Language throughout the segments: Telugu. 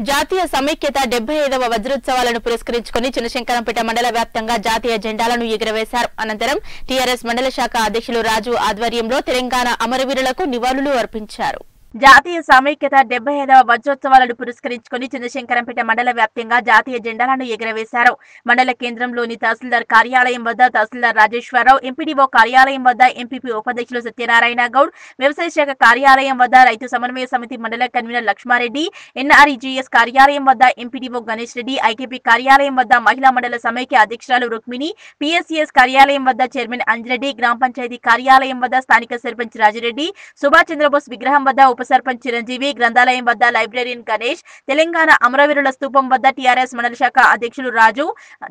జాతీయ సమైక్యత డెబ్బై ఐదవ వజ్రోత్సవాలను పురస్కరించుకుని చిన్నశంకరంపేట మండల వ్యాప్తంగా జాతీయ జెండాలను ఎగురవేశారు. అనంతరం టీఆర్ఎస్ మండల శాఖ అధ్యక్షులు రాజు ఆధ్వర్యంలో తెలంగాణ అమరవీరులకు నివాళులు అర్పించారు. జాతీయ సమైక్యత డెబ్బై ఐదవ వజ్రోత్సవాలను పురస్కరించుకుని చంద్రశంకరంపేట మండల వ్యాప్తంగా జాతీయ జెండాలను ఎగురవేశారు. మండల కేంద్రంలోని తహసీల్దార్ కార్యాలయం వద్ద తహసీల్దార్ రాజేశ్వరరావు ఎంపీడీఓ కార్యాలయం వద్ద ఎంపీపీ ఉపాధ్యక్షులు సత్యనారాయణ గౌడ్ వ్యవసాయ శాఖ కార్యాలయం వద్ద రైతు సమన్వయ సమితి మండల కన్వీనర్ లక్ష్మారెడ్డి ఎన్ఆర్ఈజీఎస్ కార్యాలయం వద్ద ఎంపీడీఓ గణేష్ రెడ్డి ఐకేపీ కార్యాలయం వద్ద మహిళా మండల సమైక్య అధ్యక్షురాలు రుక్మిణి పిఎస్సిఎస్ కార్యాలయం వద్ద చైర్మన్ అంజిరెడ్డి గ్రామ పంచాయతీ కార్యాలయం వద్ద స్థానిక సర్పంచ్ రాజిరెడ్డి సుభాష్ చంద్రబోస్ విగ్రహం వద్ద ఉప సర్పంచ్ చిరంజీవి గ్రంథాలయం వద్ద లైబ్రరీన్ గణేష్ తెలంగాణ అమరవీరుల స్తూపం వద్ద టీఆర్ఎస్ మండల శాఖ అధ్యక్షులు రాజు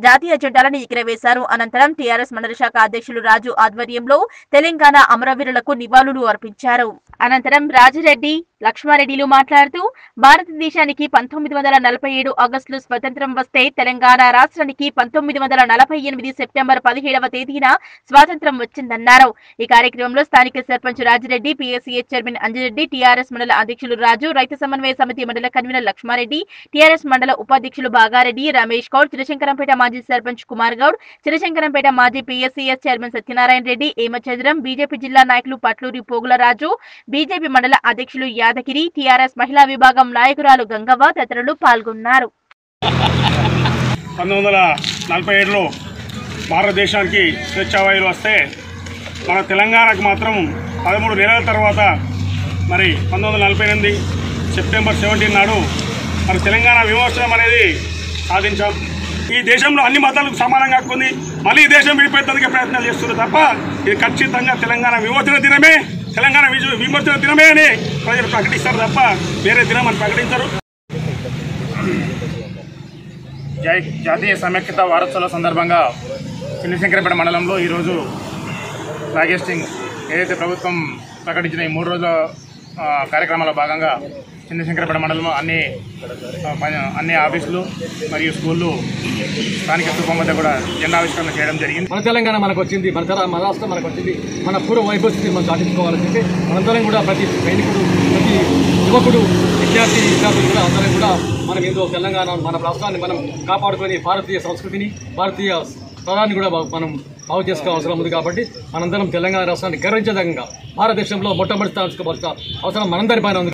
జాతీయ జెండాలను ఎగిరవేశారు. అనంతరం టీఆర్ఎస్ మండల శాఖ అధ్యక్షులు రాజు ఆధ్వర్యంలో తెలంగాణ అమరవీరులకు నివాళులు అర్పించారు. అనంతరం రాజిరెడ్డి లక్ష్మారెడ్డిలు మాట్లాడుతూ భారతదేశానికి పంతొమ్మిది వందల నలభై ఏడు ఆగస్టులో స్వతంత్రం వస్తే తెలంగాణ రాష్ట్రానికి పంతొమ్మిది వందల నలభై ఎనిమిది సెప్టెంబర్ పదిహేడవ తేదీన స్వాతంత్రం వచ్చిందన్నారు. ఈ కార్యక్రమంలో స్థానిక sarpanch Rajireddy PSCS chairman Anjireddy TRS మండల అధ్యక్షులు రాజు రైతు సమన్వయ సమితి మండల కన్వీనర్ లక్ష్మారెడ్డి టీఆర్ఎస్ మండల ఉపాధ్యక్షులు బాగారెడ్డి రమేష్ గౌడ్ చిరశంకరంపేట మాజీ సర్పంచ్ కుమార్ గౌడ్ చిరశంకరంపేట మాజీ PSCS chairman Satyanarayana Reddy Hemachandram BJP జిల్లా నాయకులు పట్లూరి పోగులరాజు బీజేపీ మండల అధ్యక్షులు యాదగిరి టీఆర్ఎస్ మహిళా విభాగం నాయకురాలు గంగవ్వ తదితరులు పాల్గొన్నారు. పంతొమ్మిది వందల నలభై ఏడులో భారతదేశానికి స్వేచ్ఛావాయులు వస్తే మన తెలంగాణకు మాత్రం పదమూడు నెలల తర్వాత మరి పంతొమ్మిది వందల నలభై ఎనిమిది సెప్టెంబర్ సెవెంటీన్ నాడు మరి తెలంగాణ విమోచనం అనేది సాధించాం. ఈ దేశంలో అన్ని మతాలకు సమానంగా హక్కుంది మళ్ళీ ఈ దేశం విడిపోయేందుకే ప్రయత్నాలు చేస్తున్నారు తప్ప ఇది ఖచ్చితంగా తెలంగాణ విమోచన దినమే. తెలంగాణ విజ- విమోచన దినమే అని ప్రజలు ప్రకటిస్తారు తప్ప వేరే దినం అని ప్రకటించరు. జై జాతీయ సమైక్యత వారోత్సవాల సందర్భంగా చిన్నశంకరపేట మండలంలో ఈరోజు ఫ్లాగేస్టింగ్ ఏదైతే ప్రభుత్వం ప్రకటించిన ఈ మూడు రోజుల కార్యక్రమాల భాగంగా చిన్నశంకరపేట మండలం అన్ని అన్ని ఆఫీసులు మరియు స్కూళ్ళు స్థానిక స్థూపం వద్ద కూడా జెండావిష్కరణ చేయడం జరిగింది. మన తెలంగాణ మనకు వచ్చింది మన మన రాష్ట్రం మనకు వచ్చింది. మన పూర్వ వైభవస్థితి మనం సాధించుకోవాలని చెప్పి మనందరం కూడా ప్రతి సైనికుడు ప్రతి యువకుడు విద్యార్థి విద్యార్థులు కూడా అందరం కూడా మనం ఏదో తెలంగాణ మన రాష్ట్రాన్ని మనం కాపాడుకొని భారతీయ సంస్కృతిని భారతీయ స్థలాన్ని కూడా మనం బాగు చేసుకోవాల్సిన అవసరం ఉంది కాబట్టి మనందరం తెలంగాణ రాష్ట్రాన్ని గర్వించదగ్గంగా భారతదేశంలో మొట్టమొదటి స్థానం అవసరం మనందరి పైన ఉంది.